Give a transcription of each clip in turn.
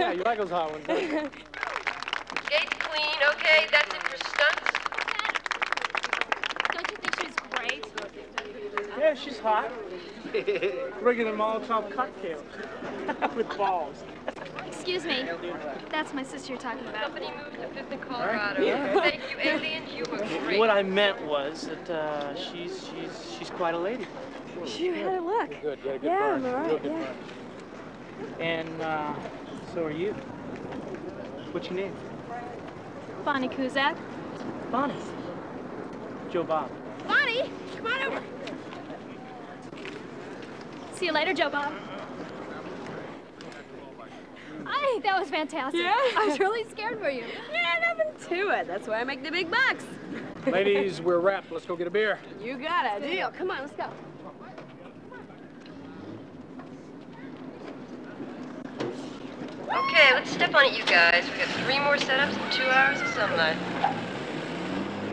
Yeah, you like those hot ones, don't you? Gate's clean. Okay, that's it for stunts. Don't you think she's great? Yeah, she's hot. Bringing a Molotov cocktail with balls. Excuse me. That's my sister you're talking about. Company moved to Fifth and Colorado. Yeah. Thank you, aliens. You were great. What I meant was that uh, she's she's she's quite a lady. You had a look. Good, you had a good Yeah, burn. I'm all Real right, good yeah. burn. And uh, so are you. What's your name? Bonnie Kuzak. Bonnie. Joe Bob. Bonnie, come on over. See you later, Joe Bob. I think that was fantastic. Yeah? I was really scared for you. Yeah, nothing to it. That's why I make the big bucks. Ladies, we're wrapped. Let's go get a beer. You got a deal. Come on, let's go. Okay, let's step on it, you guys. We got three more setups and two hours of sunlight.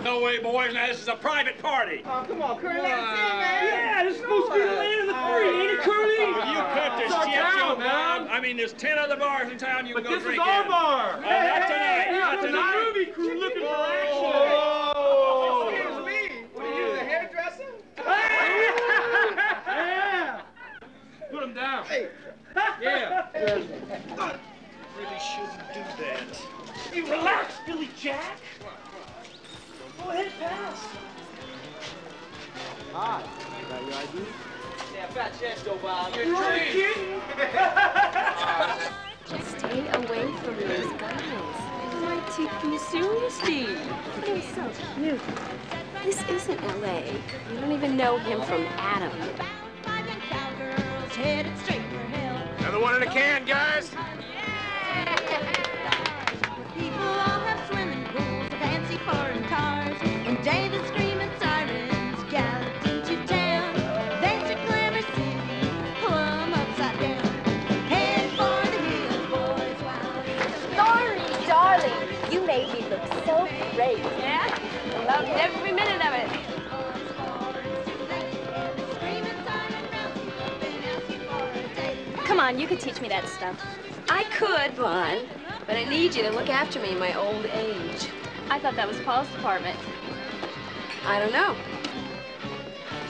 No way, boys. Now, this is a private party. Oh, come on, Curly, let us in, man. Yeah, this is supposed to be the land of the free, ain't it, Curly? Oh, you cut this It's shit, town, you man. I mean, there's ten other bars in town you But can go this is our in. bar. Uh, not tonight, not There's a movie crew looking for action. Oh. Excuse me. What are you, the hairdresser? Yeah. Put him down. Yeah. Really shouldn't do that. Hey, relax, Billy Jack. Go ahead, pass. Hi. Got your ID? Yeah, fat chest, Joe Bob. You ain't kidding. Stay away from those guys. They might take you seriously. Hey, so, cute. This isn't L.A. You don't even know him from Adam. Another one in a can, guys. You made me look so great. Yeah? Loved every minute of it. Come on, you could teach me that stuff. I could, Bon, but I need you to look after me in my old age. I thought that was Paul's department. I don't know.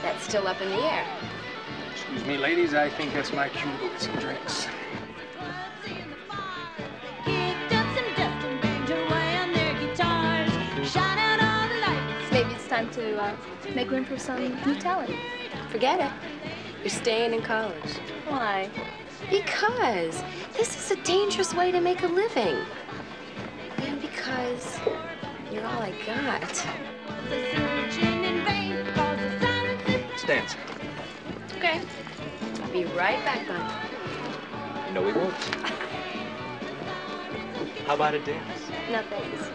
That's still up in the air. Excuse me, ladies. I think that's my cue to get some drinks. kicked up some dust and banged away on their guitars. Shot out all the lights. Maybe it's time to uh, make room for some new talent. Forget it. You're staying in college. Why? Because this is a dangerous way to make a living. And because you're all I got. Searching in vain, 'cause the silence is Let's dance. Okay. I'll be right back, Bunny. No, we won't. How about a dance? No thanks.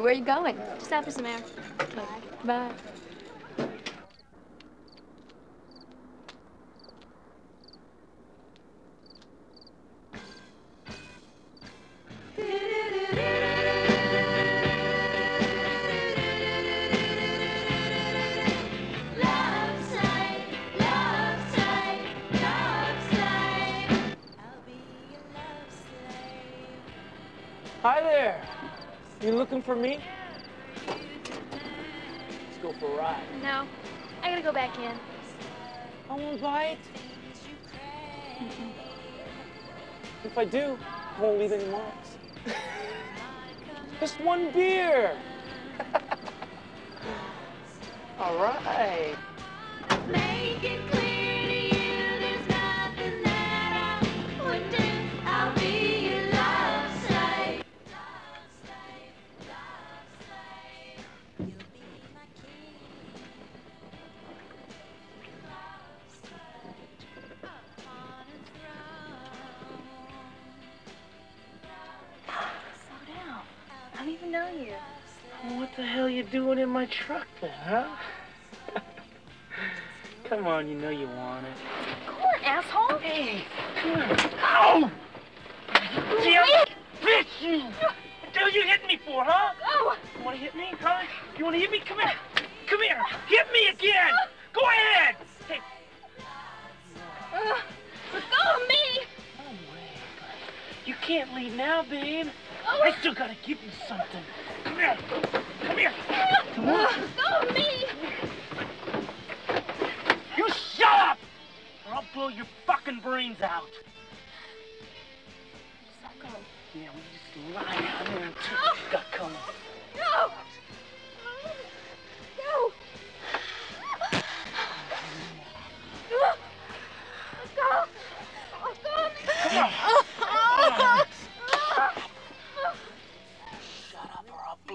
Where you going? Just after some air. Bye. Love for me? Let's go for a ride. No, I gotta go back in. I won't bite. If I do, I won't leave any marks. Just one beer. All right. My truck then, huh? come on, you know you want it. Come on, asshole. Hey, come on. Ow! Damn bitch, you! What the hell you hitting me for, huh? Oh. You wanna hit me, huh? You wanna hit me? Come here. Come here. Hit me again. Go ahead. Hey. Uh, let go of me. No way. You can't leave now, babe. Oh. I still gotta give you something. Come here. Come here. Come on. let go me. You shut up! Or I'll blow your fucking brains out. Yeah, we just lie down oh, there and take you got coming. No.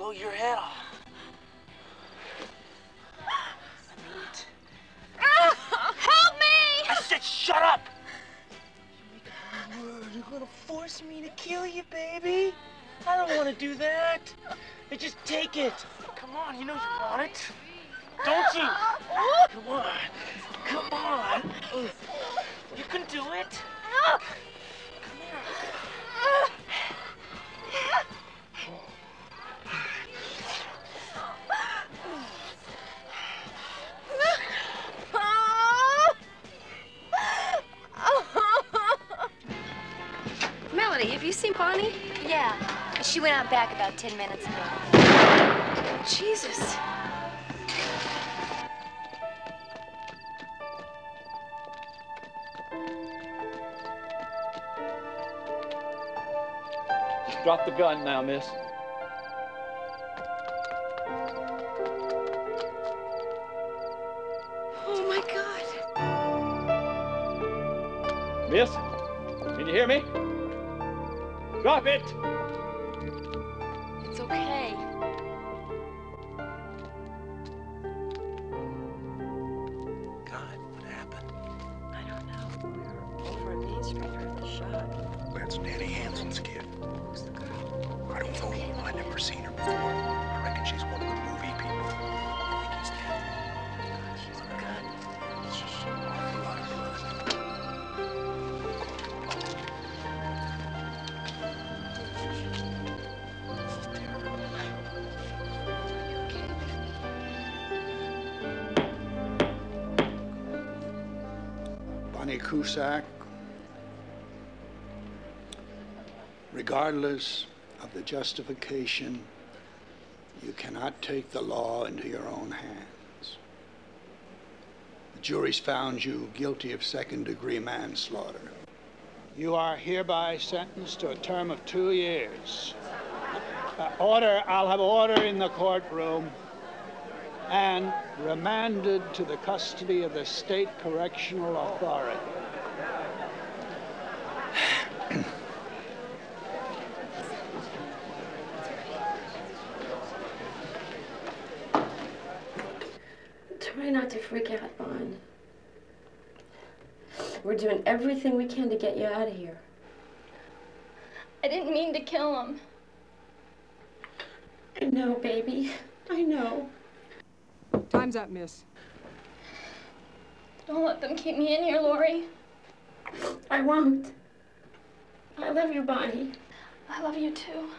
Blow your head off. Help me! I said shut up! You're, You're gonna force me to kill you, baby. I don't want to do that. Just take it. Come on, you know you want it. Out back about 10 minutes ago. Jesus. Just drop the gun now, miss. Oh my God. Miss, can you hear me? Drop it! Regardless of the justification, you cannot take the law into your own hands. The jury's found you guilty of second degree manslaughter. You are hereby sentenced to a term of two years. Uh, order, I'll have order in the courtroom and remanded to the custody of the State Correctional Authority. Try not to freak out, Bon. We're doing everything we can to get you out of here. I didn't mean to kill him. I know, baby. I know. Time's up, miss. Don't let them keep me in here, Lori. I won't. I love you, Bonnie. I love you too.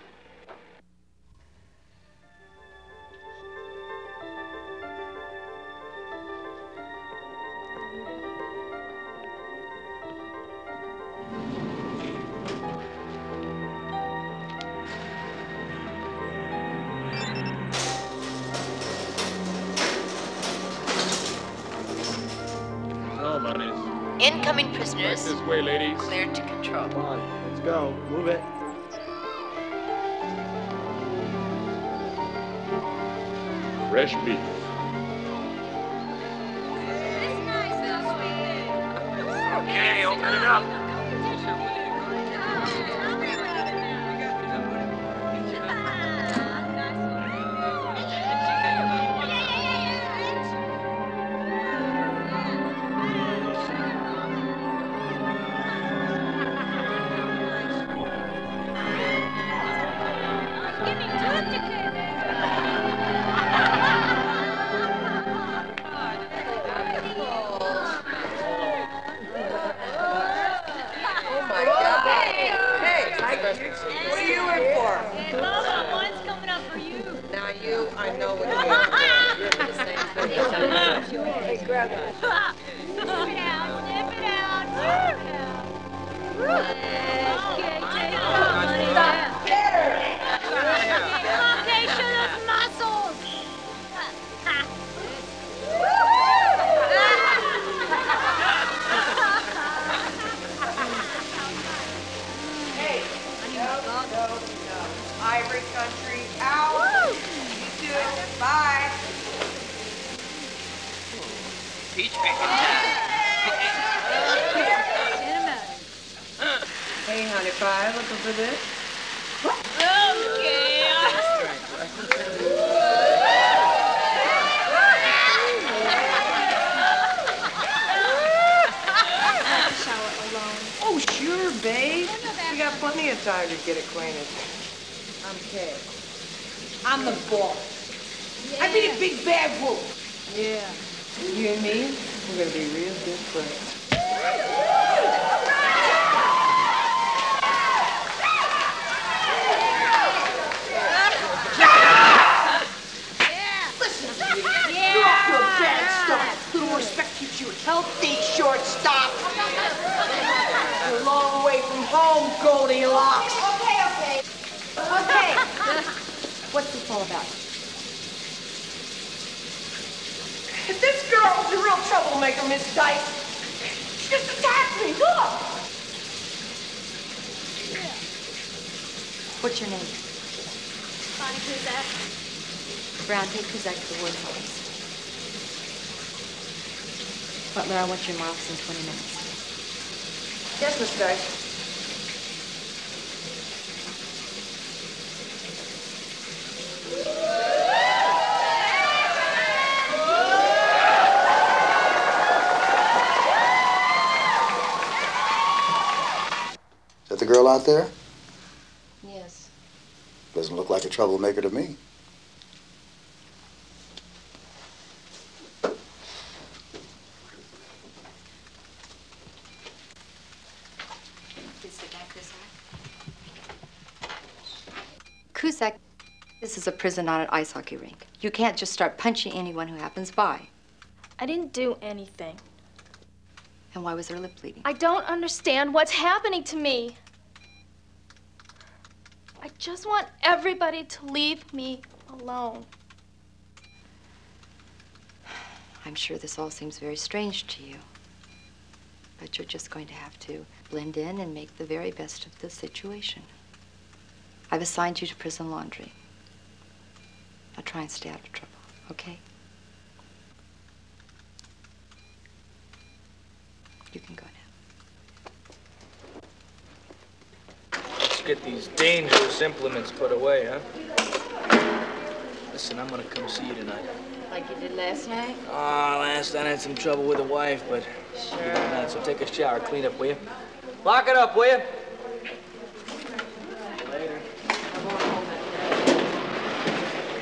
Incoming prisoners This way, ladies. cleared to control. Come on, let's go. Move it. Fresh beef. What's your name? Bonnie Kuzak. Brown, take Kuzak to the ward office. Butler, I want you in my office in 20 minutes. Yes, Miss Dyke. Is that the girl out there? Yes. Doesn't look like a troublemaker to me. Please sit back, Kuzak. Kuzak, this is a prison, not an ice hockey rink. You can't just start punching anyone who happens by. I didn't do anything. And why was her lip bleeding? I don't understand what's happening to me. Just want everybody to leave me alone. I'm sure this all seems very strange to you. But you're just going to have to blend in and make the very best of the situation. I've assigned you to prison laundry. Now try and stay out of trouble, okay? You can go now. Let's get these dangerous implements put away, huh? Listen, I'm gonna come see you tonight. Like you did last night? Ah, last night I had some trouble with the wife, but sure. not. So take a shower, clean up, will you? Lock it up, will you? Later.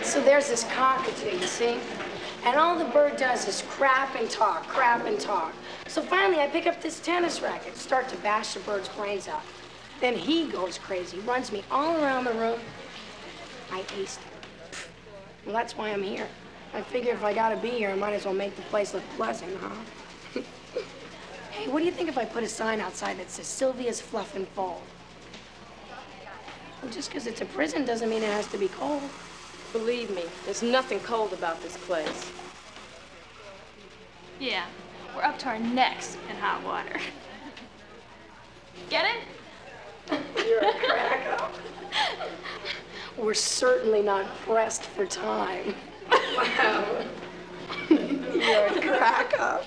So there's this cockatoo, you see? And all the bird does is crap and talk, crap and talk. So finally, I pick up this tennis racket, start to bash the bird's brains out. Then he goes crazy, runs me all around the room. I aced him. Well, that's why I'm here. I figure if I gotta be here, I might as well make the place look pleasant, huh? hey, what do you think if I put a sign outside that says Sylvia's Fluff and Fold? Well, just because it's a prison doesn't mean it has to be cold. Believe me, there's nothing cold about this place. Yeah, we're up to our necks in hot water. Get it? You're a crack We're certainly not pressed for time. Wow. You're a crack up.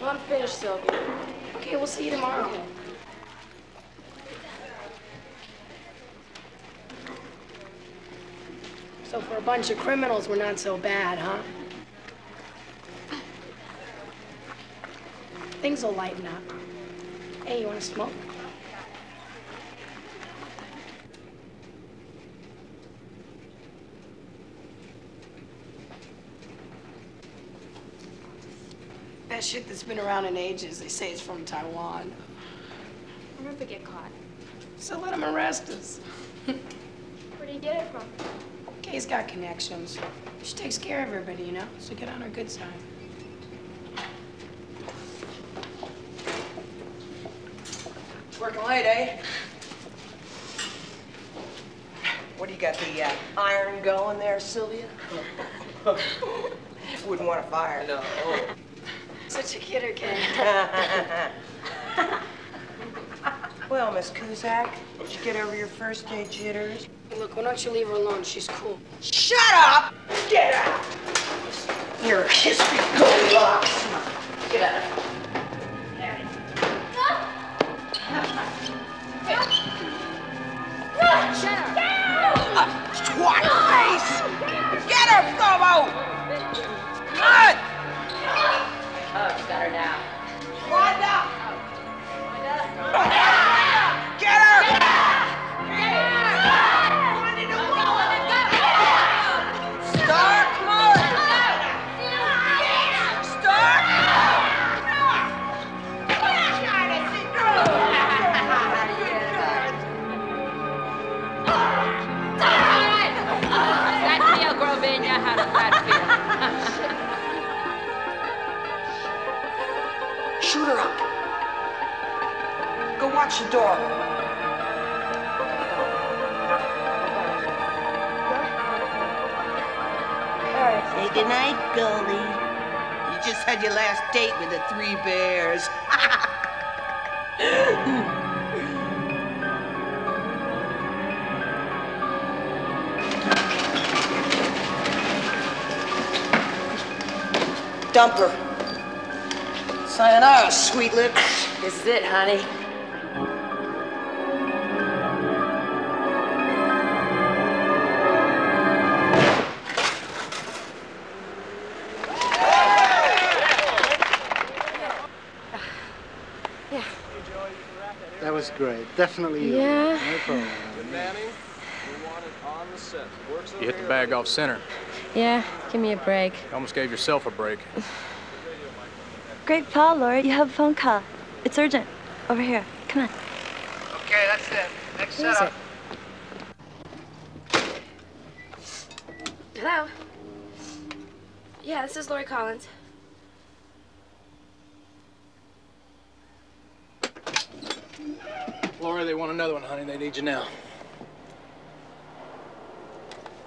Well, I'm finished, Sylvia. Okay, we'll see you tomorrow. So for a bunch of criminals, we're not so bad, huh? Things will lighten up. Hey, you want to smoke? That shit that's been around in ages, they say it's from Taiwan. What if we get caught? So let him arrest us. Where do you get it from? Kay's got connections. She takes care of everybody, you know, so get on her good side. Working late, eh? What do you got, the uh, iron going there, Sylvia? Wouldn't want to fire. No. Such a kidder, Kay. well, Miss Kuzak, did you get over your first day jitters? Look, why don't you leave her alone? She's cool. Shut up! Get out! You're a history Goldilocks. Get out. Get her, had your last date with the three bears. Dumper. Sayonara, sweet lips. This is it, honey. Great. Definitely you. Yeah. No problem. You hit the bag off center. Yeah, give me a break. You almost gave yourself a break. Great Paul, Laura. You have a phone call. It's urgent. Over here. Come on. Okay, that's it. Next Who is setup. Hello? Yeah, this is Lori Collins. Laura, they want another one, honey. They need you now.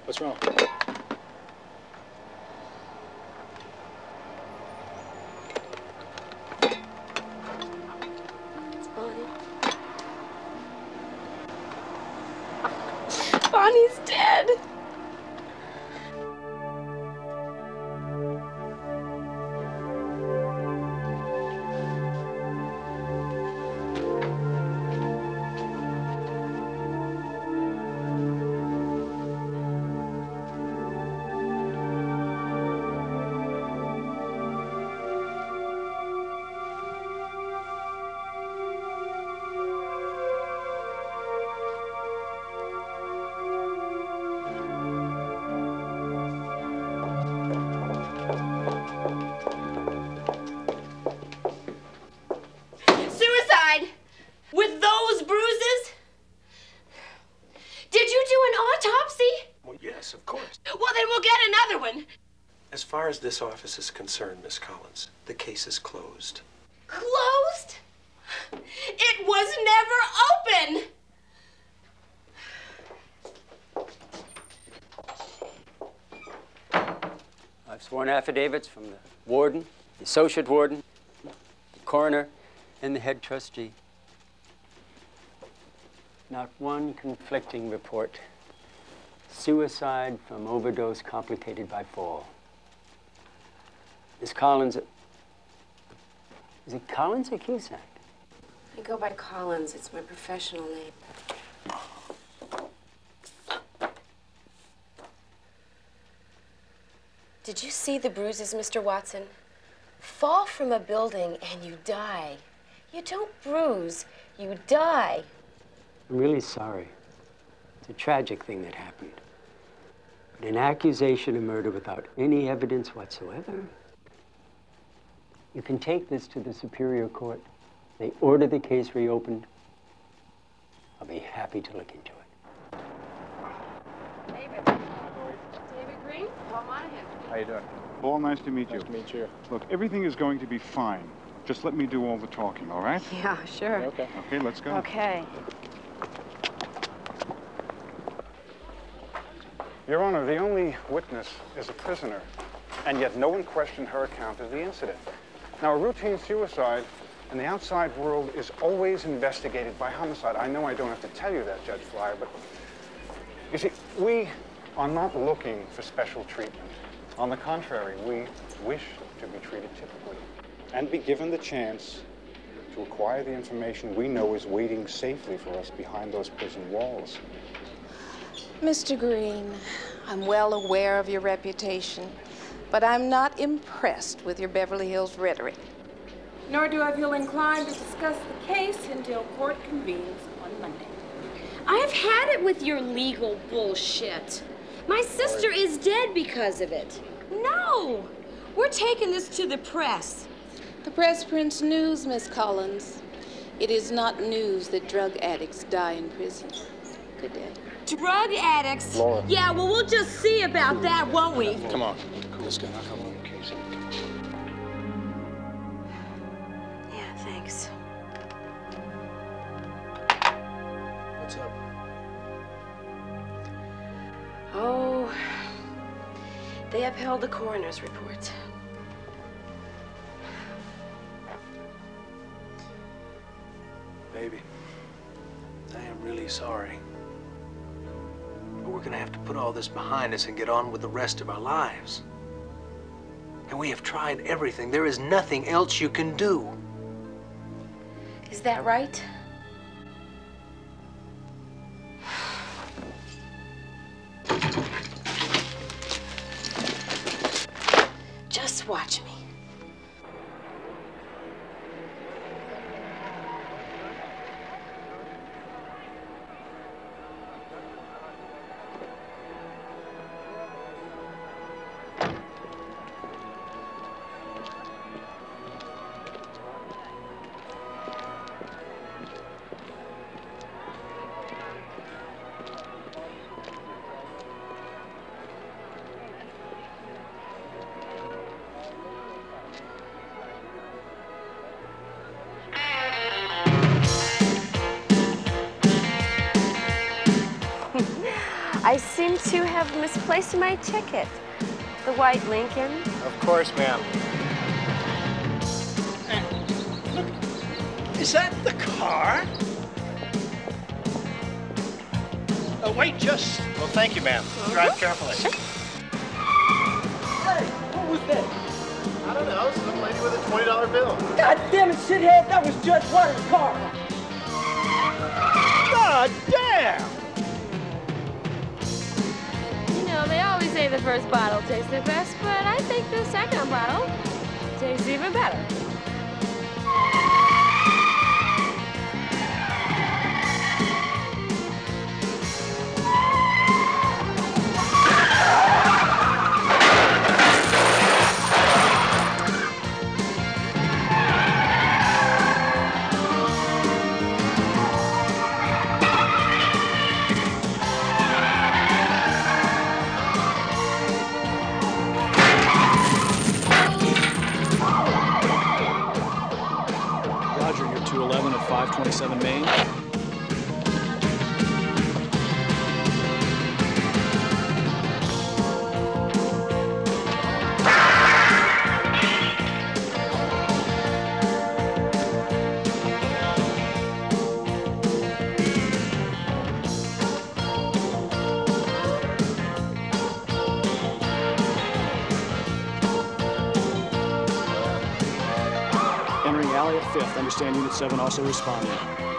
What's wrong? Far as this office is concerned, Miss Collins, the case is closed. Closed? It was never open! I've sworn affidavits from the warden, the associate warden, the coroner, and the head trustee. Not one conflicting report. Suicide from overdose complicated by fall. Miss Collins. Is it Collins or Cusack? I go by Collins. It's my professional name. Did you see the bruises, Mr. Watson? Fall from a building and you die. You don't bruise, you die. I'm really sorry. It's a tragic thing that happened. But an accusation of murder without any evidence whatsoever. You can take this to the Superior Court. They order the case reopened, I'll be happy to look into it. David David Green, Paul Monahan. How are you doing? Paul, nice to meet you. Nice to meet you. Look, everything is going to be fine. Just let me do all the talking, all right? Yeah, sure. Okay. Okay, let's go. Okay. Your Honor, the only witness is a prisoner, and yet no one questioned her account of the incident. Now, a routine suicide in the outside world is always investigated by homicide. I know I don't have to tell you that, Judge Flyer, but you see, we are not looking for special treatment. On the contrary, we wish to be treated typically and be given the chance to acquire the information we know is waiting safely for us behind those prison walls. Mr. Green, I'm well aware of your reputation, but I'm not impressed with your Beverly Hills rhetoric. Nor do I feel inclined to discuss the case until court convenes on Monday. I've had it with your legal bullshit. My sister is dead because of it. No! We're taking this to the press. The press prints news, Miss Collins. It is not news that drug addicts die in prison. Good day. Drug addicts? Laura. Yeah, well, we'll just see about that, won't we? Come on. Let's go. Come on, Casey. Yeah, thanks. What's up? Oh, they upheld the coroner's report. Baby, I am really sorry. But we're gonna have to put all this behind us and get on with the rest of our lives. And we have tried everything. There is nothing else you can do. Is that right? Just watch me. Have misplaced my ticket. The white Lincoln. Of course, ma'am. Is that the car? Oh, wait, just. Well, thank you, ma'am. Drive uh-huh. carefully. Hey, what was that? I don't know. Some lady with a $20 bill. God damn it, shithead! That was Judge Waters' car. God damn! They say the first bottle tastes the best, but I think the second bottle tastes even better. 27 Main. Seven also responded.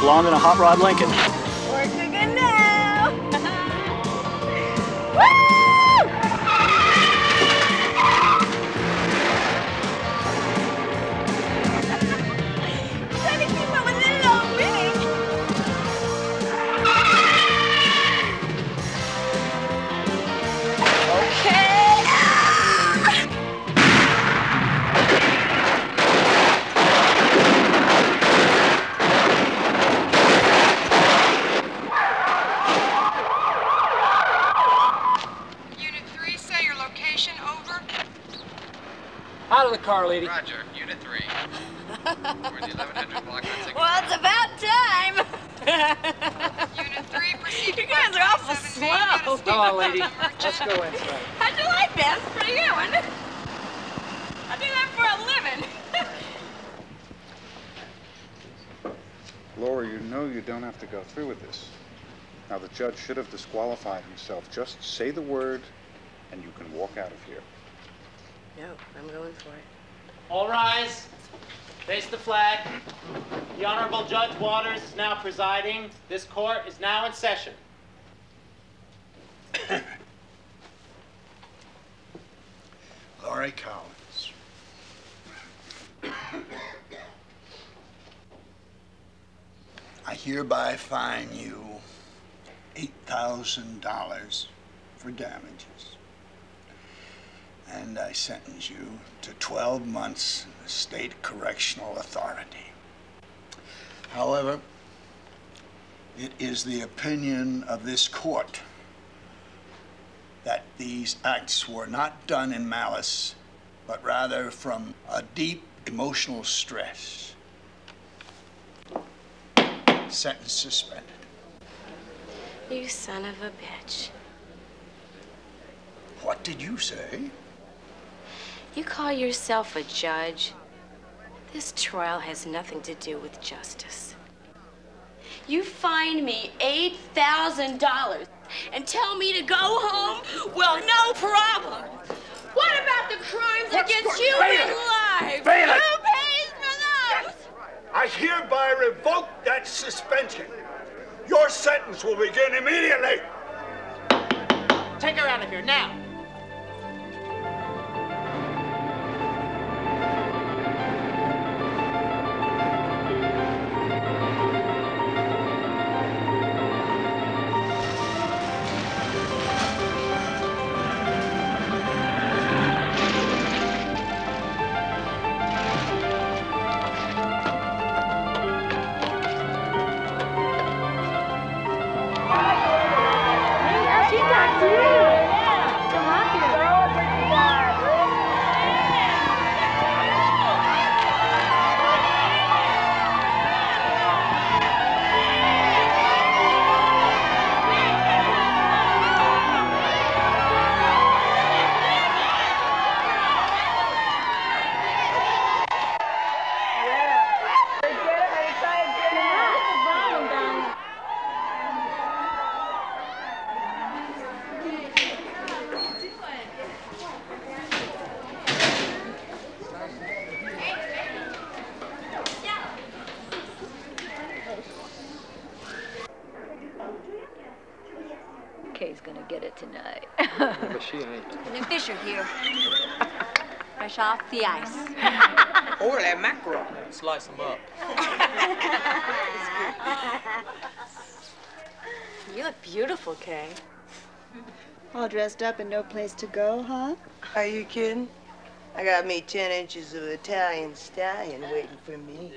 Blonde in a hot rod Lincoln. Roger, Unit 3. We're in the 1100 block. Let's Well, it's about time. Unit 3, proceed You guys are awful slow. Come on, lady. Let's go inside. How'd you like that? It's pretty good, wasn't it? I do that for a living. Laura, you know you don't have to go through with this. Now, the judge should have disqualified himself. Just say the word, and you can walk out of here. No, I'm going for it. All rise. Face the flag. The Honorable Judge Waters is now presiding. This court is now in session. Laurie Collins. I hereby fine you $8,000 for damages. And I sentence you to 12 months in the state correctional authority. However, it is the opinion of this court that these acts were not done in malice, but rather from a deep emotional stress. Sentence suspended. You son of a bitch. What did you say? You call yourself a judge? This trial has nothing to do with justice. You fine me $8,000 and tell me to go home? Well, no problem. What about the crimes against you Bailiff! in life? Bailiff! Who pays for those? I hereby revoke that suspension. Your sentence will begin immediately. Take her out of here now. Here. Fresh off the ice. Or that mackerel. Slice them up. You look beautiful, Kay. All dressed up and no place to go, huh? Are you kidding? I got me 10 inches of Italian stallion waiting for me.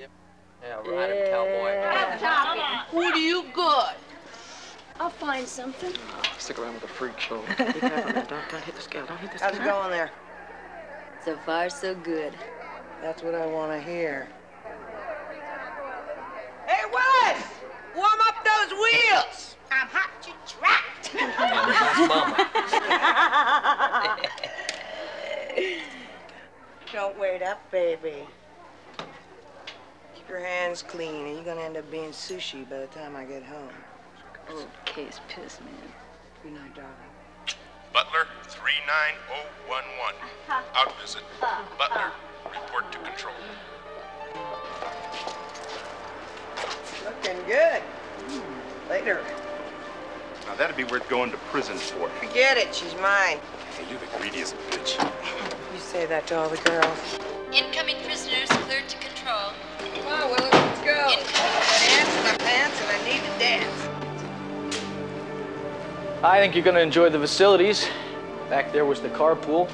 Yeah, ride him, cowboy. What do you got? I'll find something. Stick around with the freak show. Don't, don't hit the scale. Don't hit the scale. How's it going there? So far, so good. That's what I want to hear. Hey, Wes! Warm up those wheels! I'm hot to trapped. Don't wait up, baby. Keep your hands clean, or you're gonna end up being sushi by the time I get home. Oh, Kay's pissed, man. Good night, darling. Butler 39011. Out visit. Butler, report to control. looking good. Later. Now that'd be worth going to prison for. Forget it. She's mine. Hey, you're the greediest bitch. You say that to all the girls. Incoming prisoners cleared to control. Come on, Willie, let's go. Dance in my pants, and I need to dance. I think you're gonna enjoy the facilities. Back there was the carpool.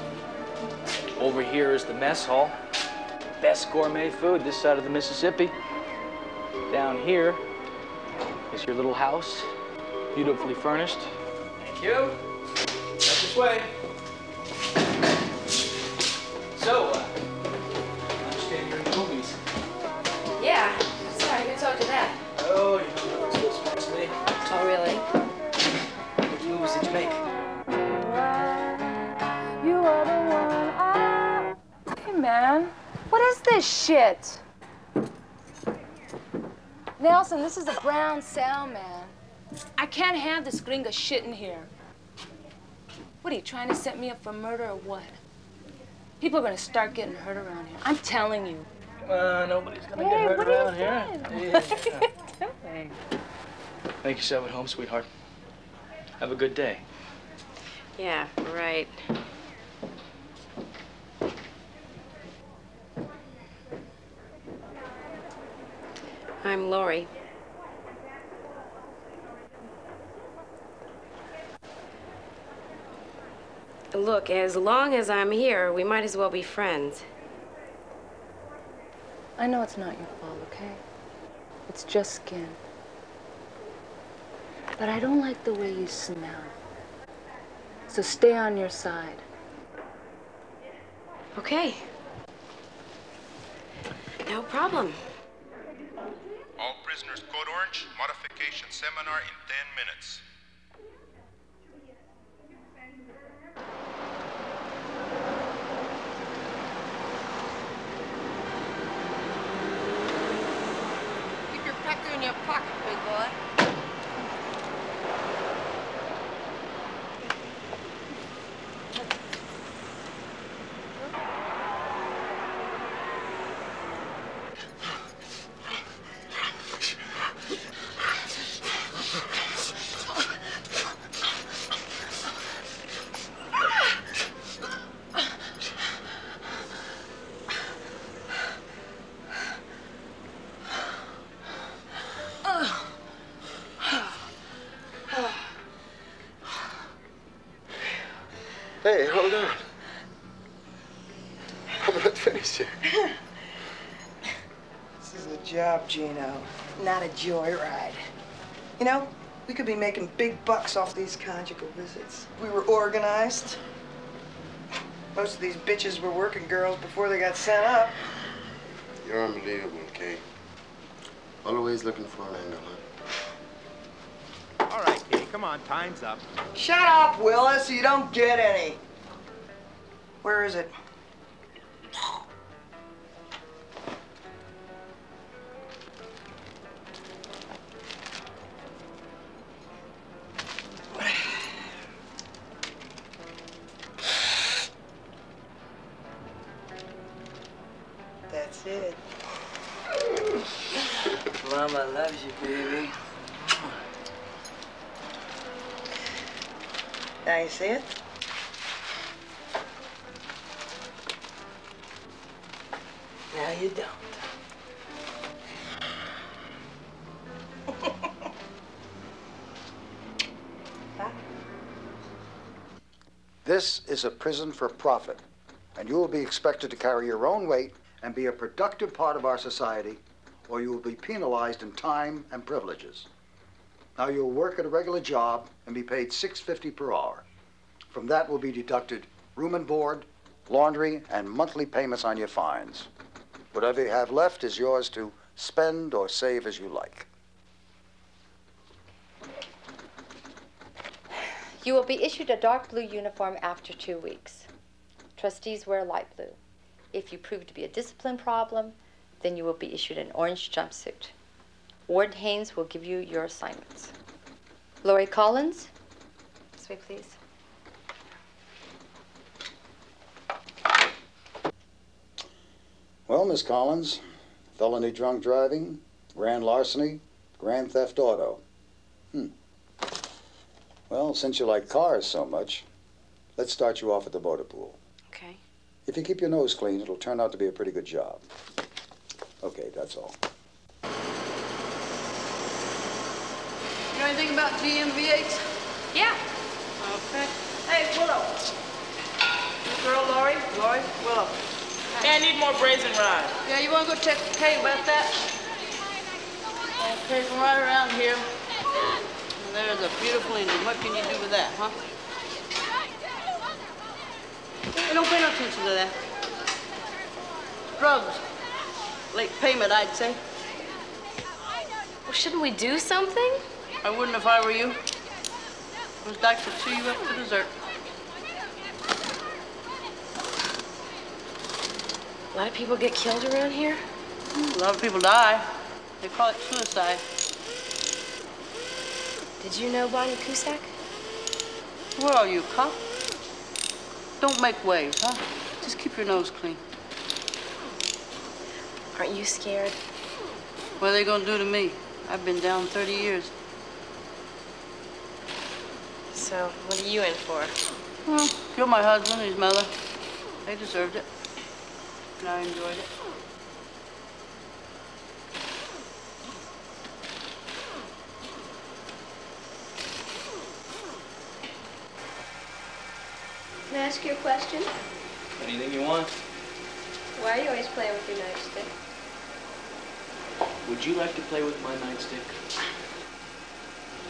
Over here is the mess hall. Best gourmet food this side of the Mississippi. Down here is your little house, beautifully furnished. Thank you. Right this way. So, uh, I understand you're in the movies. Yeah. Sorry, who told you that? Oh, you know, it's what's supposed to me. Oh, really? Which movies did you make? You are the one I... Hey, man. What is this shit? Nelson, this is a brown cell, man. I can't have this gringo shit in here. What, are you trying to set me up for murder or what? People are gonna start getting hurt around here. I'm telling you. Come on, nobody's gonna Hey, get hurt what are you around here. doing? Yeah. Doing? Make yourself at home, sweetheart. Have a good day. Yeah, right. I'm Lori. Look, as long as I'm here, we might as well be friends. I know it's not your fault, okay? It's just skin. But I don't like the way you smell. So stay on your side. Okay. No problem. All prisoners code orange. Modification seminar in 10 minutes. Joyride. You know, we could be making big bucks off these conjugal visits. We were organized. Most of these bitches were working girls before they got sent up. You're unbelievable, Kay. Always looking for an angle, huh? All right, Kay, come on, time's up. Shut up, Willis. You don't get any. Where is it? Prison for profit, and you will be expected to carry your own weight and be a productive part of our society, or you will be penalized in time and privileges. Now you'll work at a regular job and be paid $6.50 per hour. From that will be deducted room and board, laundry, and monthly payments on your fines. Whatever you have left is yours to spend or save as you like. You will be issued a dark blue uniform after two weeks. Trustees wear light blue. If you prove to be a discipline problem, then you will be issued an orange jumpsuit. Ward Haynes will give you your assignments. Lori Collins, this way, please. Well, Miss Collins, felony drunk driving, grand larceny, Grand Theft Auto. Hmm. Well, since you like cars so much, let's start you off at the motor pool. Okay. If you keep your nose clean, it'll turn out to be a pretty good job. Okay, that's all. You know anything about GMV8s? Yeah. Okay. Hey, Willow. This girl, Lori? Lori? Willow. Hey, I need more brazing rod. Yeah, you want to go check Kay about that? Okay, from right around here. There's a beautiful engine. What can you do with that, huh? Hey, don't pay no attention to that. Drugs. Late payment, I'd say. Well, shouldn't we do something? I wouldn't if I were you. Those dykes will chew you up for dessert. A lot of people get killed around here. A lot of people die. They call it suicide. Did you know Bonnie Cusack? Where are you, cop? Don't make waves, huh? Just keep your nose clean. Aren't you scared? What are they gonna do to me? I've been down 30 years. So, what are you in for? Well, my husband and his mother. They deserved it. And I enjoyed it. Can I ask you a question? Anything you want? Why are you always playing with your nightstick? Would you like to play with my nightstick?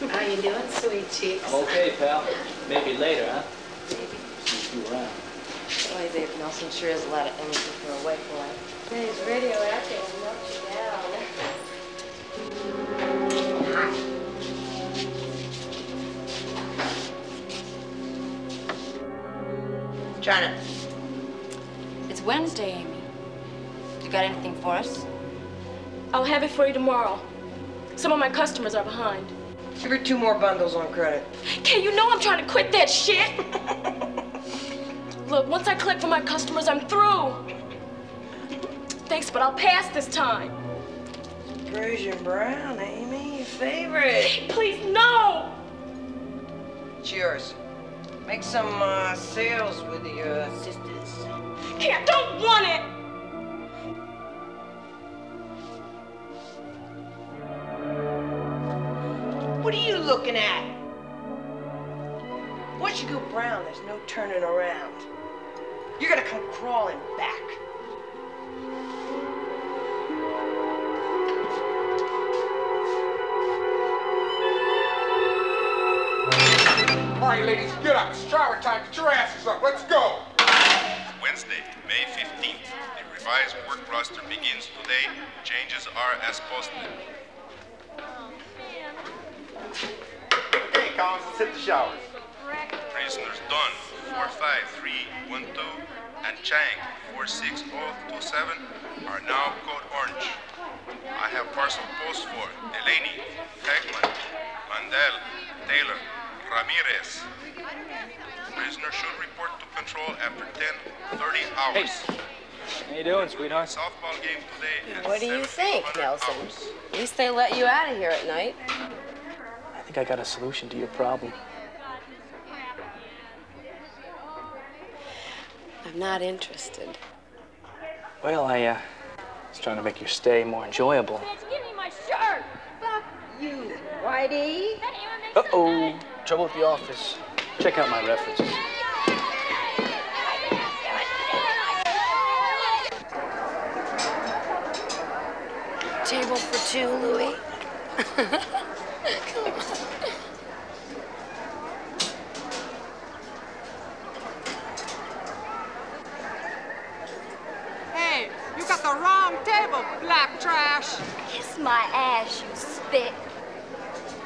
How you doing, sweet cheeks? I'm okay, pal. Maybe later, huh? See you around. Boy, Dave Nelson sure has a lot of energy for a white boy. Hey, it's radioactive. Janet. It's Wednesday, Amy. You got anything for us? I'll have it for you tomorrow. Some of my customers are behind. Give her two more bundles on credit. Kay, you know I'm trying to quit that shit. Look, once I collect from my customers, I'm through. Thanks, but I'll pass this time. Persian brown, Amy, your favorite. Please, no! It's yours. Make some uh, sales with your sisters. I don't want it! What are you looking at? Once you go brown, there's no turning around. You're gonna come crawling back. Right, ladies, get up. It's shower time. Get your asses up. Let's go. Wednesday, May 15th. The revised work roster begins today. Changes are as posted. Hey, Collins, let's hit the showers. Prisoners Dunn, 45312, and Chang, 46027, are now code orange. I have parcel post for Delaney, Heckman, Mandel, Taylor, Ramirez. Prisoner should report to control after 10:30 hours. Hey. How you doing, sweetheart? Softball game today at What do you think, 1700 Nelson? hours. At least they let you out of here at night. I think I got a solution to your problem. I'm not interested. Well, I uh, was trying to make your stay more enjoyable. Give me my shirt! Fuck you, Whitey. Uh-oh, trouble at the office. Check out my references. Table for two, Louis. Hey, you got the wrong table, black trash. Kiss my ass, you spit.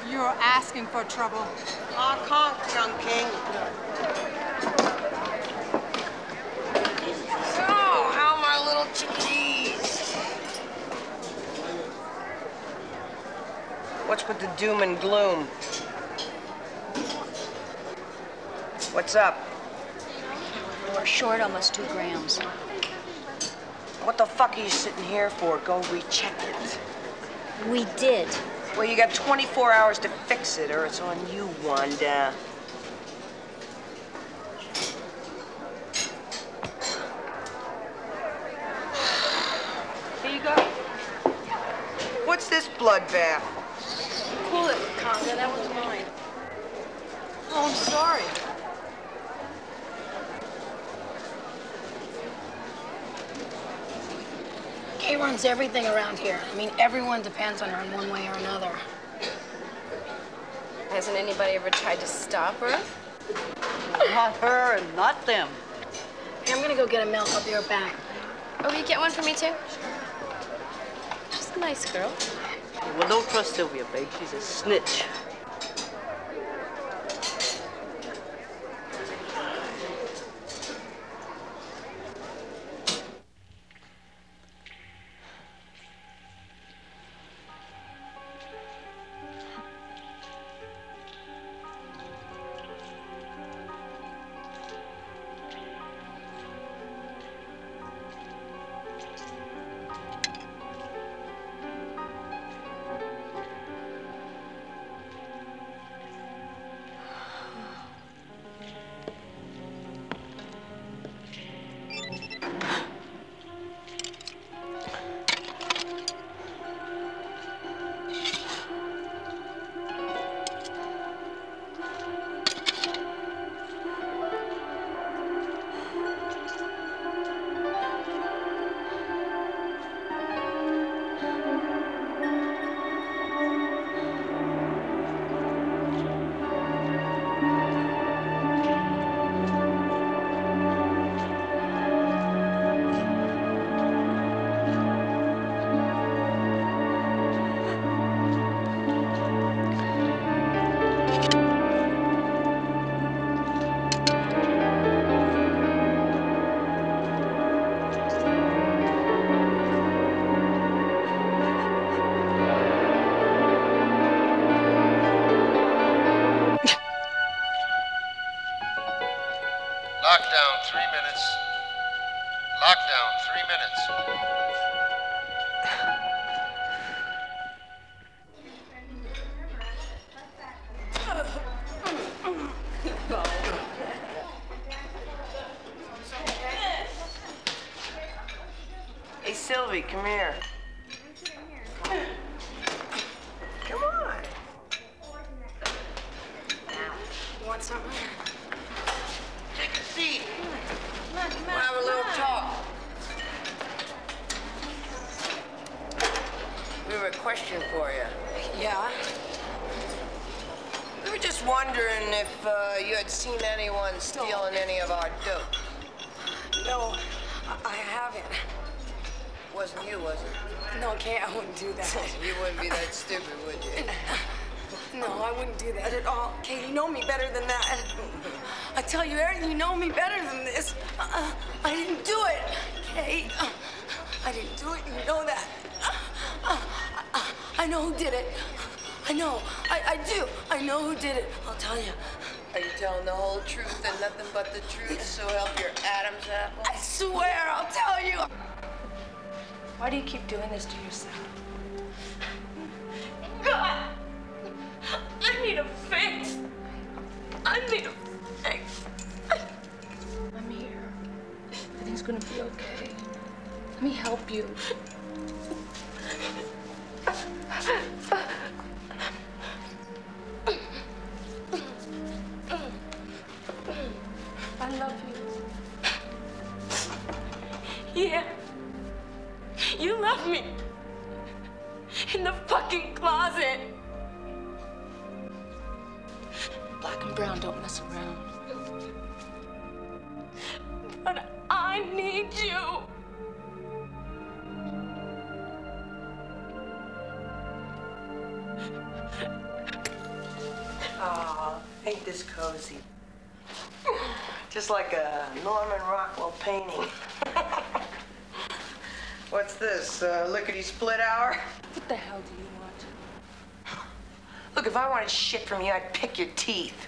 You're asking for trouble. Ah, conk, young king. So, how my little chickadees? What's with the doom and gloom? What's up? We're short almost two grams. What the fuck are you sitting here for? Go recheck it. We did. Well, you got 24 hours to fix it, or it's on you, Wanda. Here you go. What's this bloodbath? Cool it, Conga. That was mine. Oh, I'm sorry. Kay runs everything around here. I mean, everyone depends on her in one way or another. Hasn't anybody ever tried to stop her? Not her and not them. Hey, I'm gonna go get a milk. I'll be right back. Oh, will you get one for me too? She's a nice girl. Well, don't trust Sylvia, babe. She's a snitch. Sylvie, come here. Come on. You want something? Take a seat. We'll have a little talk. We have a question for you. Yeah? We were just wondering if uh, you had seen anyone stealing any of our dope. No, I, I haven't. Wasn't you, was it? No, Kay, I wouldn't do that. You wouldn't be that stupid, would you? No, I wouldn't do that at all. Kay, you know me better than that. I tell you, Eric, you know me better than this. Uh, I didn't do it, Kate. Uh, I didn't do it. You know that. Uh, uh, I know who did it. I know. I, I do. I know who did it. I'll tell you. Are you telling the whole truth and nothing but the truth, so help your Adam's apple? I swear, I'll tell you. Why do you keep doing this to yourself? God! I need a fix. I need a Everything's gonna be okay. Let me help you. I love you. Yeah. You love me. In the fucking closet. Black and brown don't mess around. I need you. Aw, ain't this cozy? Just like a Norman Rockwell painting. What's this, uh, lickety split hour? What the hell do you want? Look, if I wanted shit from you, I'd pick your teeth.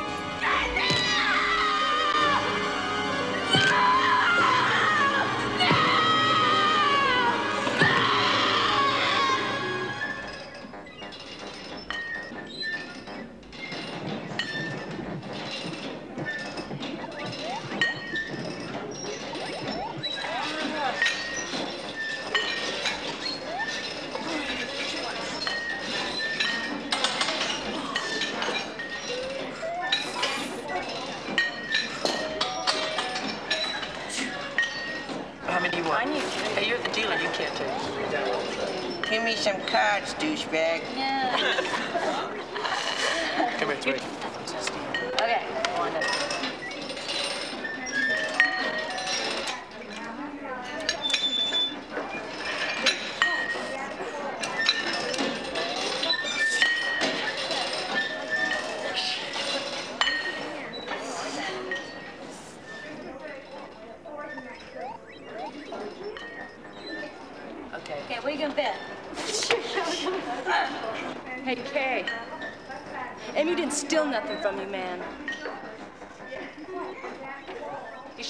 How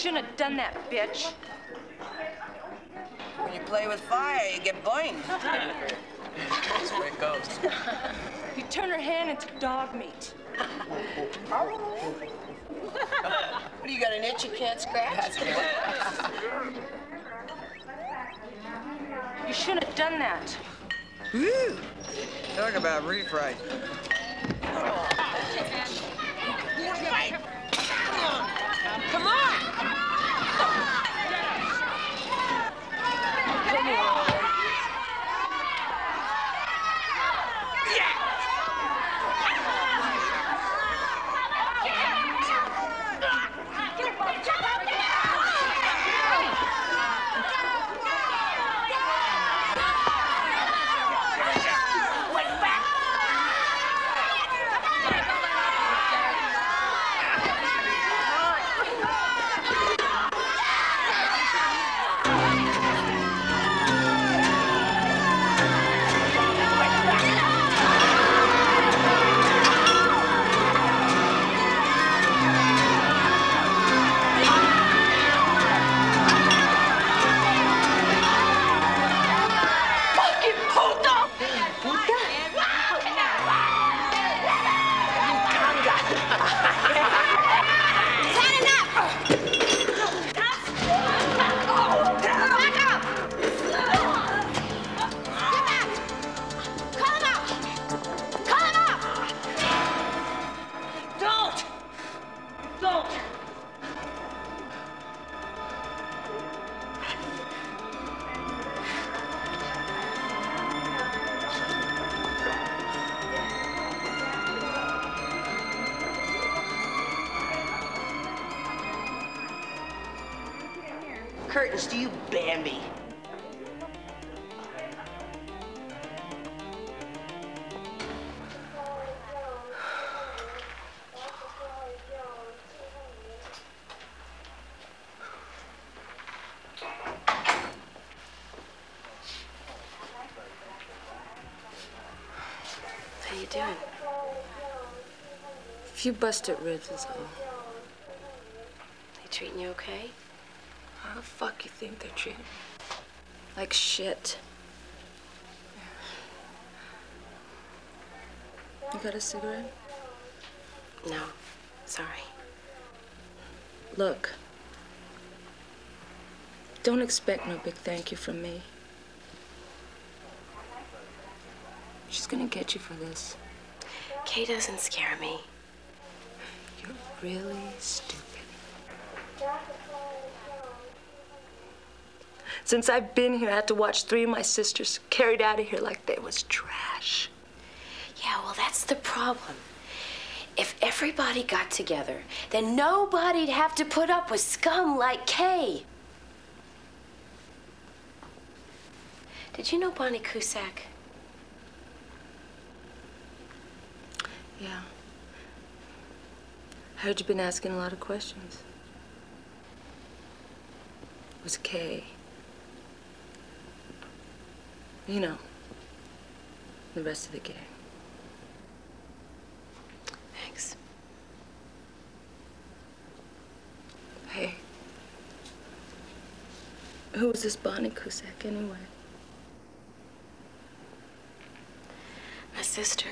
shouldn't have done that, bitch. When you play with fire, you get burned. That's where it goes. You turn her hand into dog meat. What, do you got an itch you can't scratch? You shouldn't have done that. Woo! Talk about refried. Come on! Curtains to you, Bambi. How you doing? A few busted ribs is all. They treating you okay? Fuck you think they're treating me? Like shit. You got a cigarette? No, sorry. Look. Don't expect no big thank you from me. She's gonna get you for this. Kay doesn't scare me. You're really stupid. Since I've been here, I had to watch three of my sisters carried out of here like they was trash. Yeah, well, that's the problem. If everybody got together, then nobody'd have to put up with scum like Kay. Did you know Bonnie Cusack? Yeah. I heard you've been asking a lot of questions. It was Kay you know, the rest of the gang. Thanks. Hey. Who was this Bonnie Cusack anyway? My sister.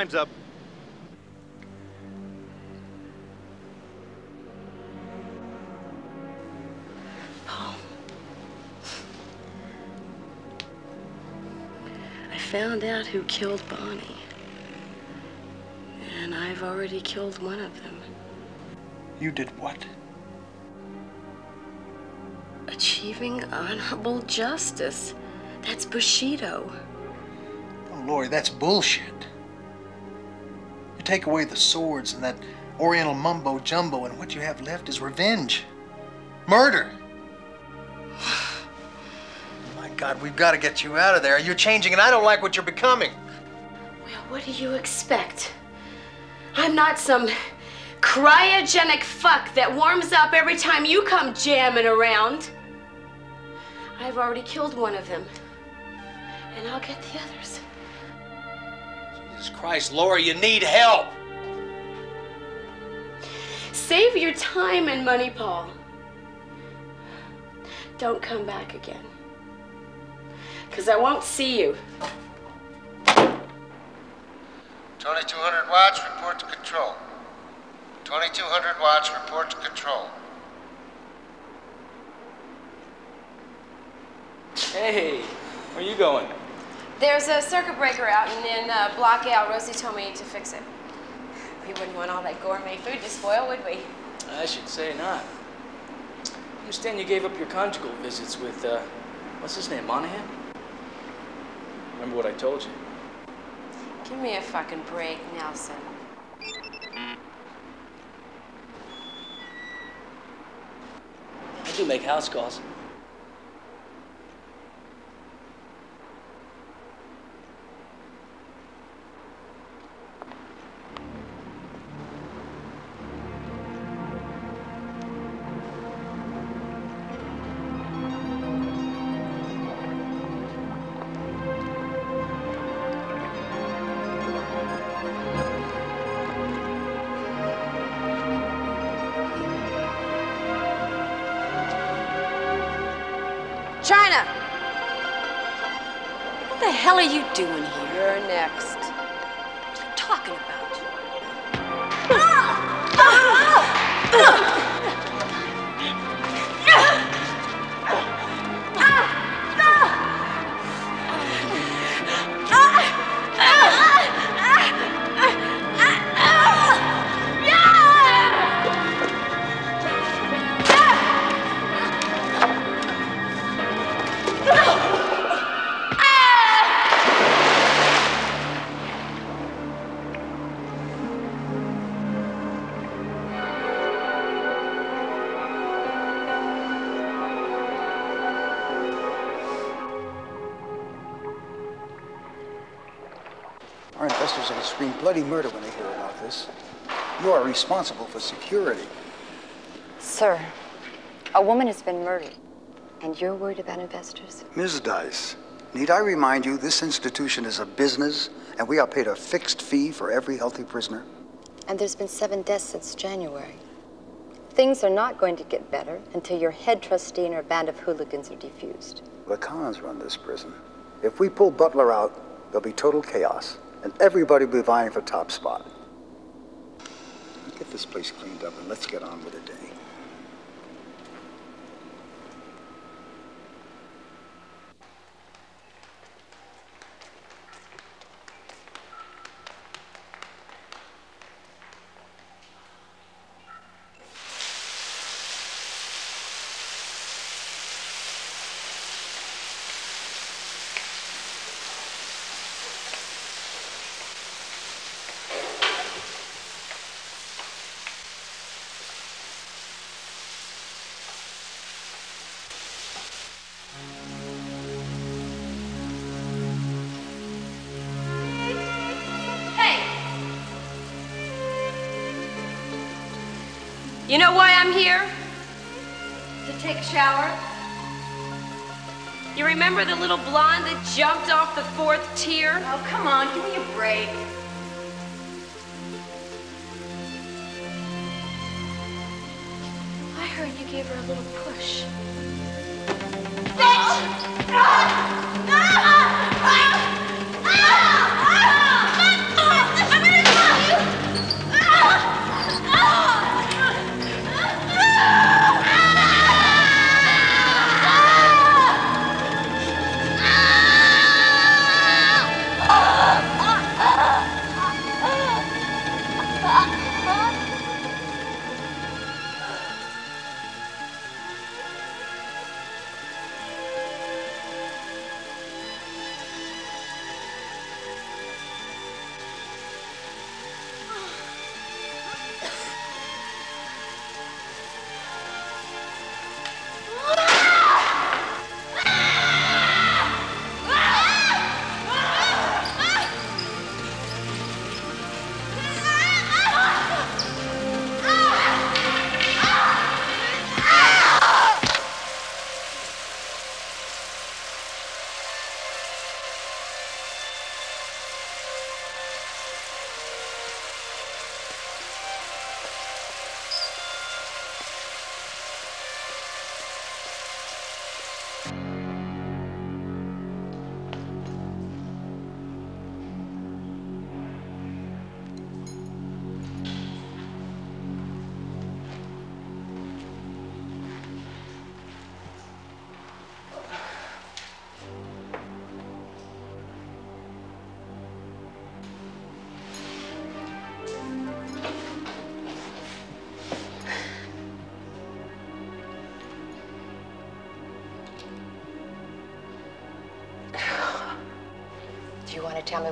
Time's up. I found out who killed Bonnie. And I've already killed one of them. You did what? Achieving honorable justice. That's Bushido. Oh, Lori, that's bullshit. Take away the swords and that Oriental mumbo jumbo, and what you have left is revenge. Murder. My God, we've got to get you out of there. You're changing, and I don't like what you're becoming. Well, what do you expect? I'm not some cryogenic fuck that warms up every time you come jamming around. I've already killed one of them. And I'll get the others. Jesus Christ, Lori, you need help. Save your time and money, Paul. Don't come back again. Because I won't see you. 2200 watts, report to control. 2200 watts, report to control. Hey, where are you going? There's a circuit breaker out and then uh, block out. Rosie told me to fix it. We wouldn't want all that gourmet food to spoil, would we? I should say not. I understand you gave up your conjugal visits with, uh, what's his name, Monahan? Remember what I told you? Give me a fucking break, Nelson. I do make house calls. Responsible for security. Sir, a woman has been murdered, and you're worried about investors? Ms. Dice, need I remind you this institution is a business and we are paid a fixed fee for every healthy prisoner? And there's been seven deaths since January. Things are not going to get better until your head trustee and her band of hooligans are defused. The cons run this prison. If we pull Butler out, there'll be total chaos, and everybody will be vying for top spot. Get this place cleaned up and let's get on with the You know why I'm here? To take a shower? You remember the little blonde that jumped off the fourth tier? Oh, come on, give me a break. I heard you gave her a little push.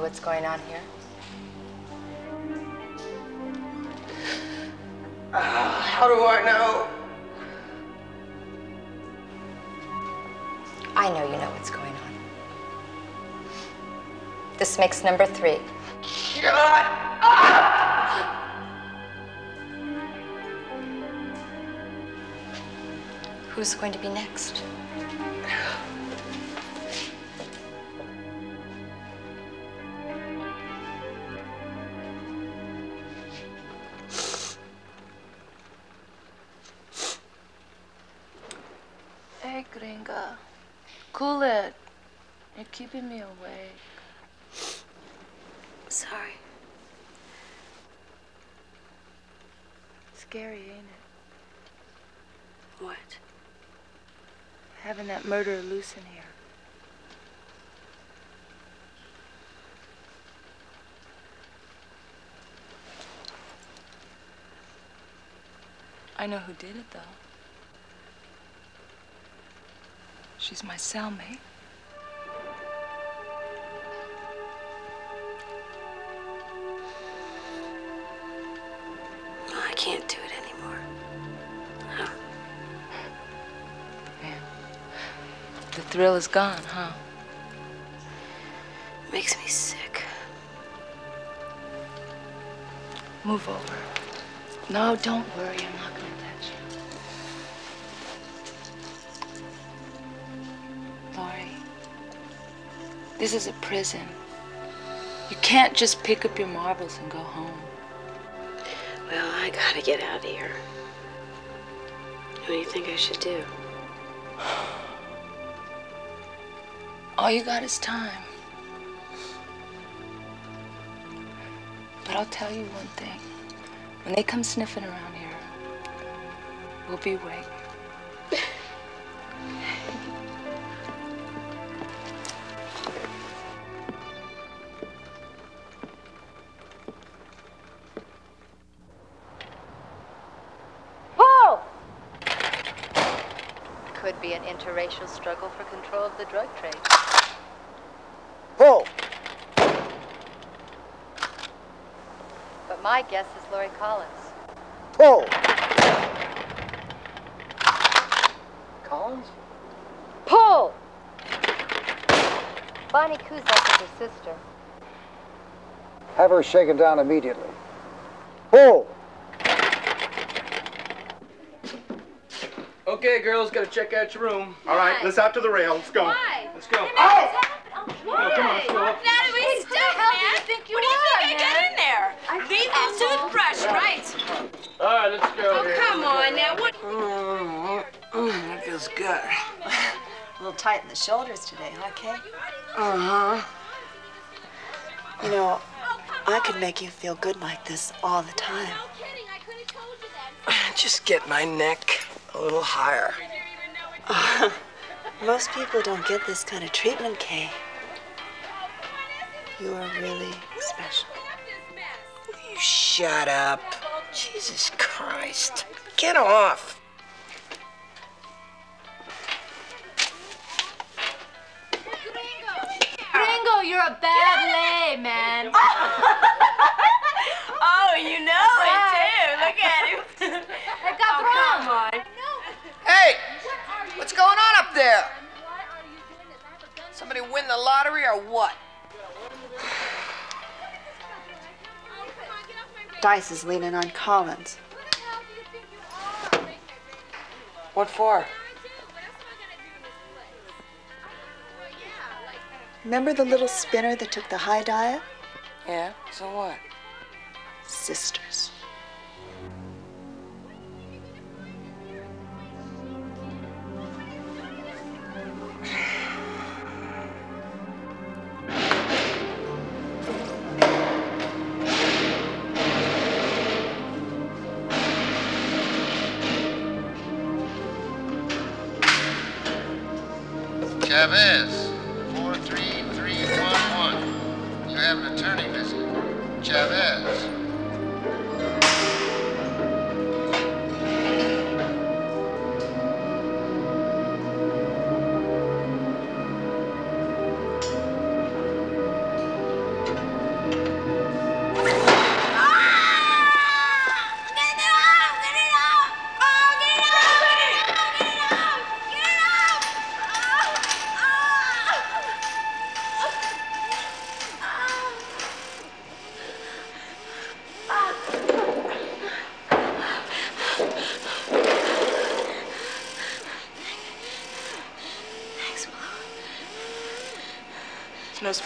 What's going on here? Uh, how do I know? I know you know what's going on. This makes number three. Shut up! Who's going to be next? Cool it. You're keeping me awake. Sorry. Scary, ain't it? What? Having that murderer loose in here. I know who did it, though. She's my cellmate. No, I can't do it anymore. No. The thrill is gone, huh? Makes me sick. Move over. No, don't worry. I'm not this is a prison. You can't just pick up your marbles and go home. Well, I gotta get out of here. What do you think I should do? All you got is time. But I'll tell you one thing. When they come sniffing around here, we'll be waiting. The drug trade. Pull! But my guess is Lori Collins. Pull! Collins? Pull! Bonnie Kuzak is her sister. Have her shaken down immediately. Okay, girls, gotta check out your room. All right, let's out to the rail. Let's go. Why? Let's go. Oh! Why? come on, let's go. Natalie, Hey, stop, who the do you think you what do you are, think I man? in there? Leave that toothbrush, right? All right, let's go. Oh, come on now. What? Mm, that feels good. A little tight in the shoulders today, huh, Kay? Uh huh. You know, I could make you feel good like this all the time. Just get my neck a little higher. Uh, most people don't get this kind of treatment, Kay. You are really special. You shut up. Jesus Christ. Get off. Gringo, you're a bad lay, man. Oh, you know it too. Look at him. I got oh, come on. Hey! What's going on up there? Somebody win the lottery or what? Dice is leaning on Collins. What for? Remember the little spinner that took the high diet? Yeah, so what? Sisters. Chavez,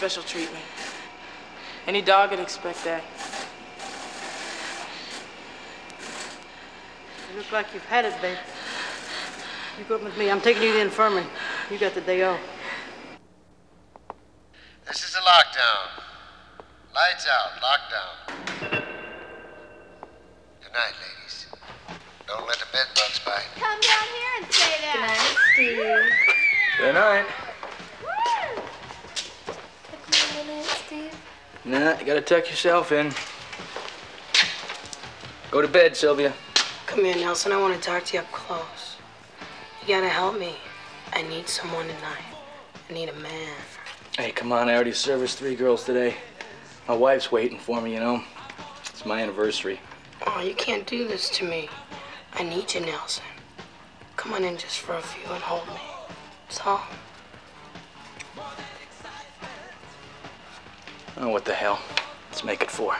special treatment. Any dog would expect that. You look like you've had it, babe. You go with me. I'm taking you to the infirmary. You got the day off. This is a lockdown. Lights out, lockdown. Good night, ladies. Don't let the bed bugs bite. Come down here and say that. Good night, Steve. Good night. Good night, Steve. Nah, you gotta tuck yourself in. Go to bed, Sylvia. Come here, Nelson. I want to talk to you up close. You gotta help me. I need someone tonight. I need a man. Hey, come on, I already serviced three girls today. My wife's waiting for me, you know. It's my anniversary. Oh, you can't do this to me. I need you, Nelson. Come on in just for a few and hold me. That's all. Oh, what the hell? Let's make it four.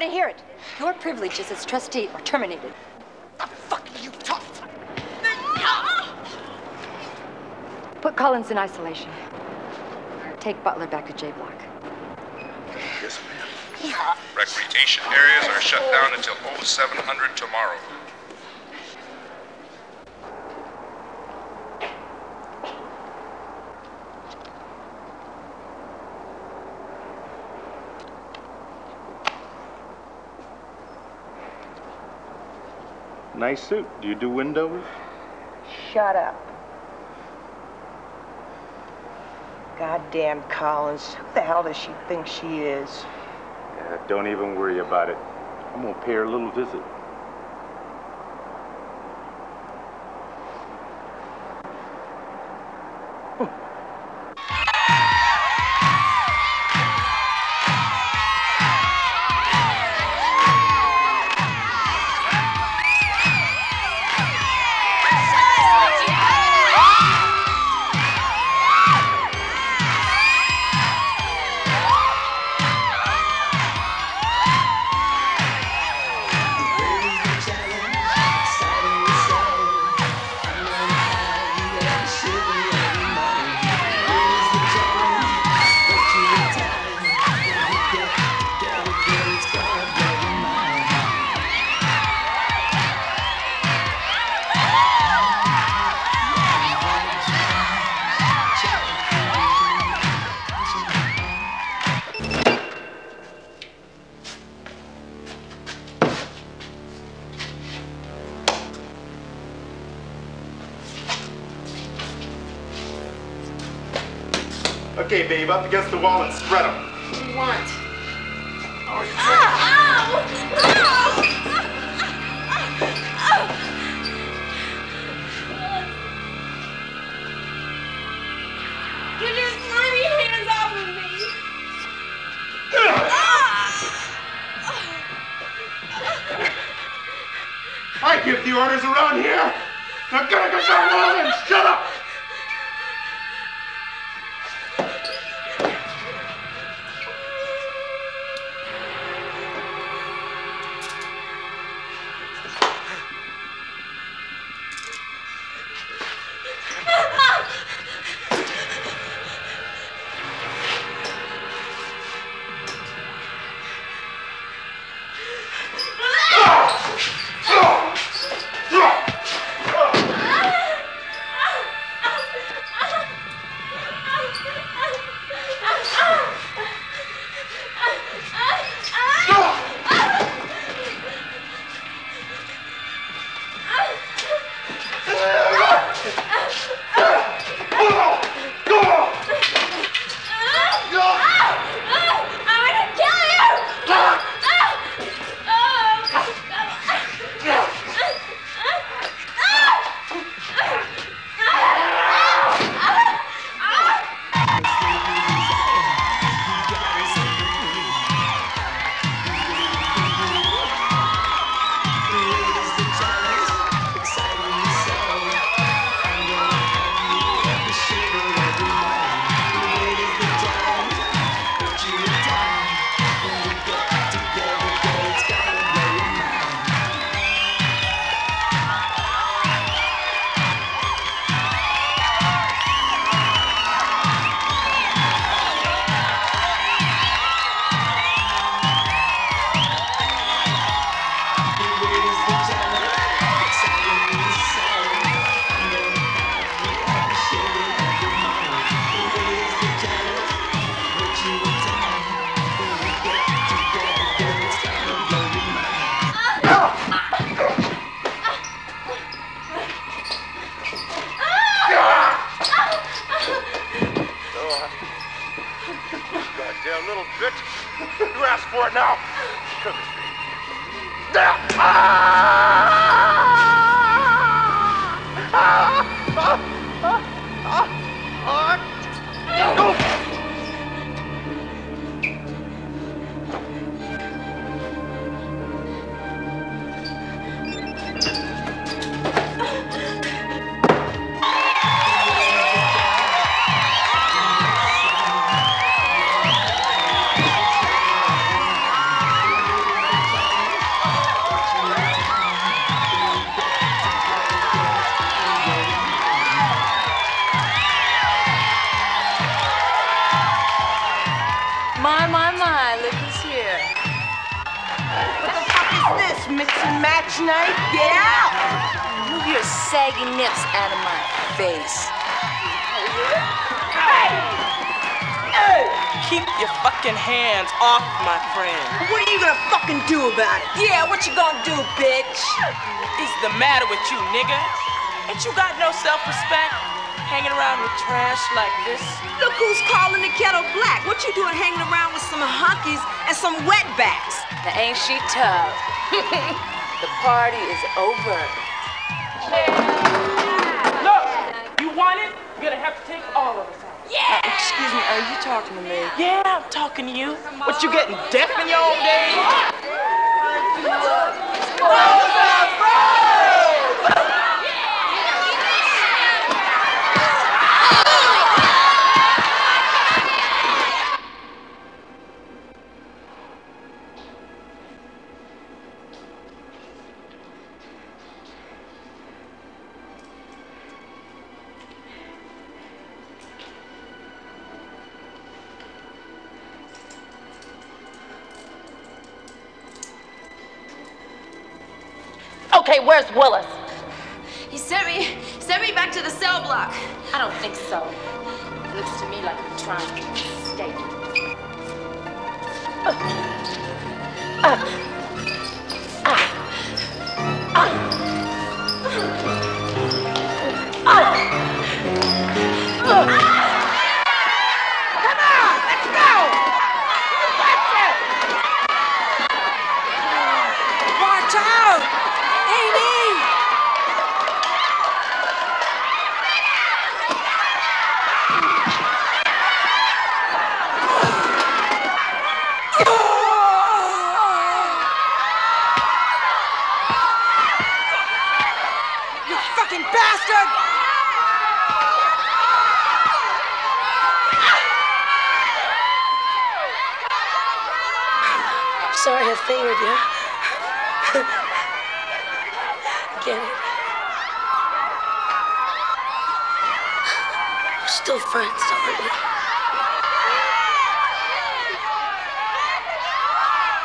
Want to hear it. Your privileges as trustee are terminated. The fuck you talk? Put Collins in isolation. Take Butler back to J Block. Yes, ma'am. Recreation areas are shut down until 0700 tomorrow. Nice suit. Do you do windows? Shut up. Goddamn Collins. Who the hell does she think she is? Yeah, don't even worry about it. I'm gonna pay her a little visit. Shut up. My, my, my, look who's here. What the fuck is this? Mix and match night? Get out! Move your saggy nips out of my face. Hey! Hey! Keep your fucking hands off my friend. What are you gonna fucking do about it? Yeah, what you gonna do, bitch? What's the matter with you, nigga? Ain't you got no self-respect? Hanging around with trash like this? Look who's calling the kettle black. What you doing hanging around with some hunkies and some wetbacks? Now ain't she tough? the party is over. Look, you want it? You're gonna have to take all of us out. Yeah! excuse me, are you talking to me? Yeah, I'm talking to you. What, you getting deaf in your old days? Okay, where's Willis? He sent me, sent me back to the cell block. I don't think so. It looks to me like you're trying to escape. fucking friends, aren't?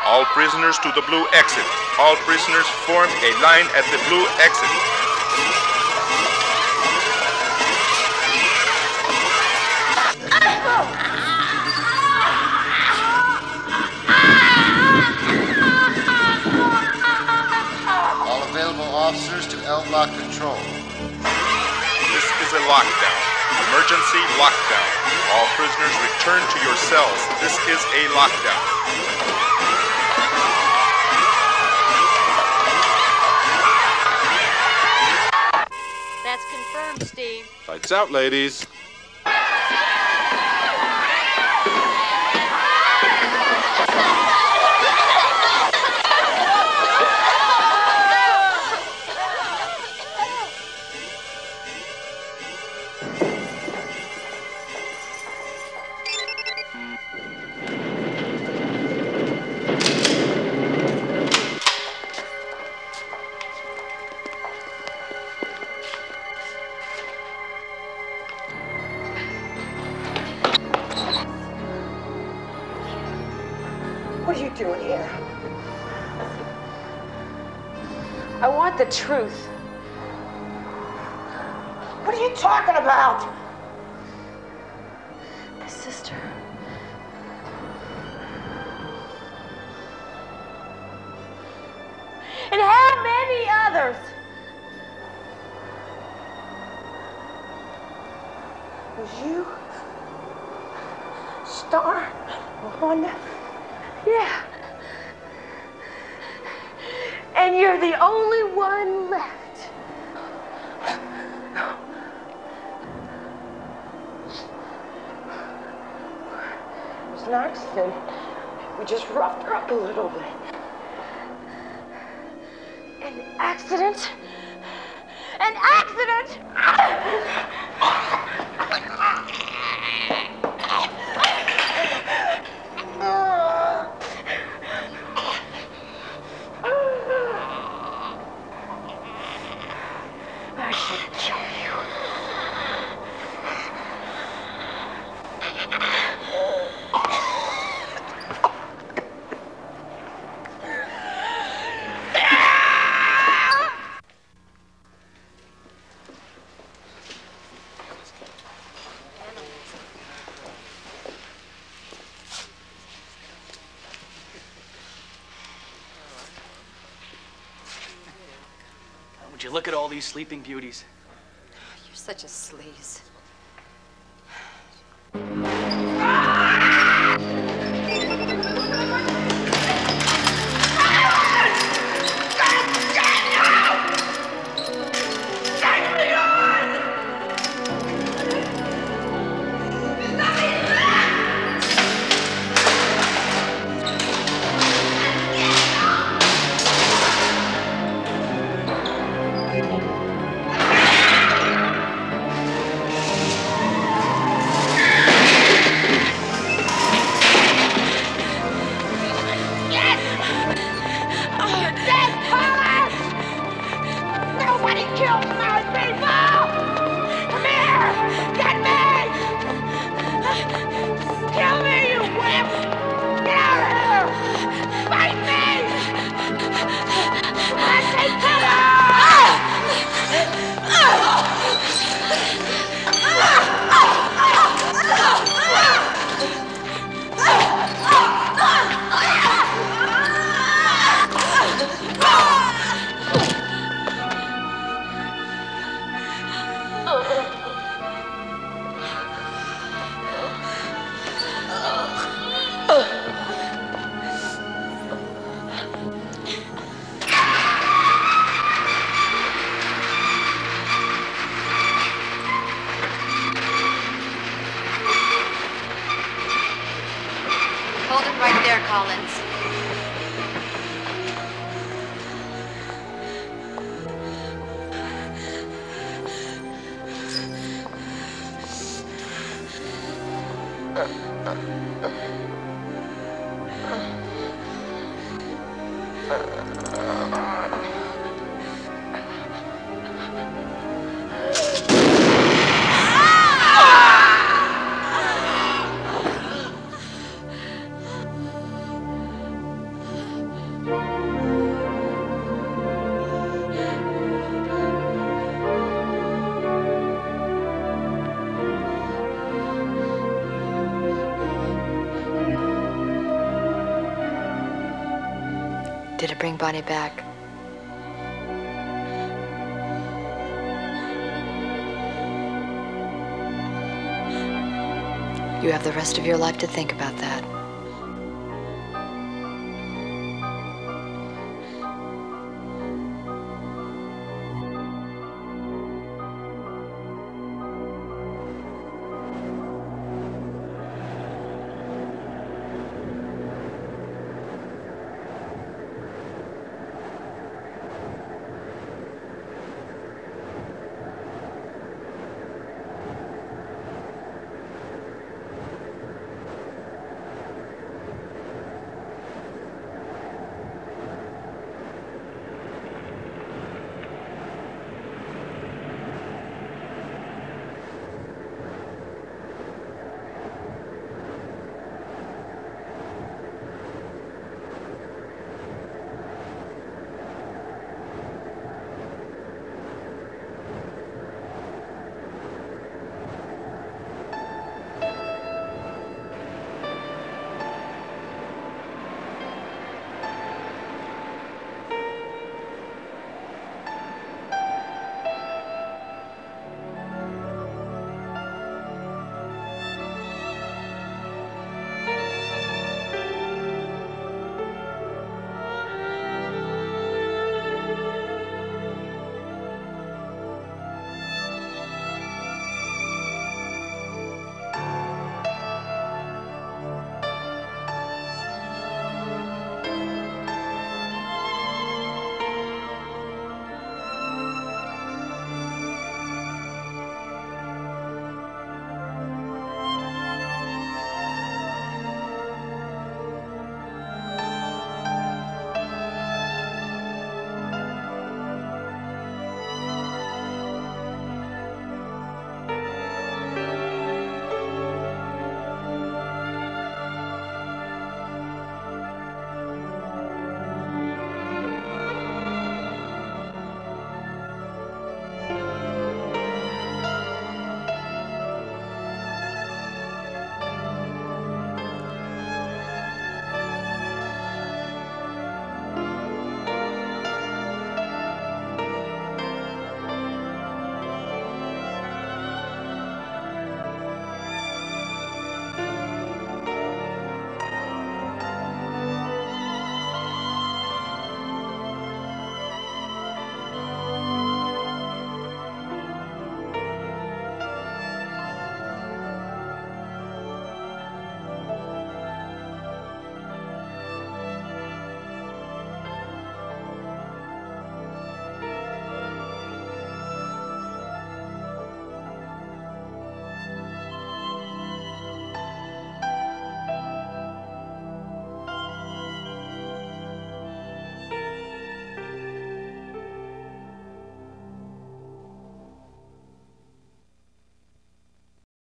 All prisoners to the blue exit. All prisoners form a line at the blue exit. All available officers to L block control. This is a lockdown. Emergency lockdown. All prisoners return to your cells. This is a lockdown. That's confirmed, Steve. Lights out, ladies. Look at all these sleeping beauties? You're such a sleaze. Back? You have the rest of your life to think about.